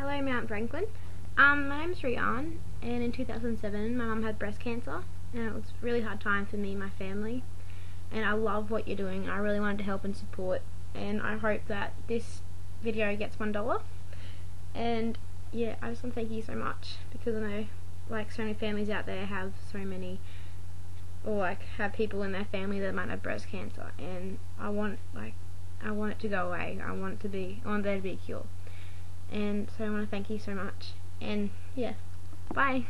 Hello Mount Franklin. Um, my name's Rian and in 2007 my mum had breast cancer and it was a really hard time for me and my family and I love what you're doing. I really wanted to help and support and I hope that this video gets one dollar and yeah I just want to thank you so much because I know like so many families out there have so many or like have people in their family that might have breast cancer and I want like I want it to go away. I want it to be I want there to be a cure and so I want to thank you so much. And yeah. Bye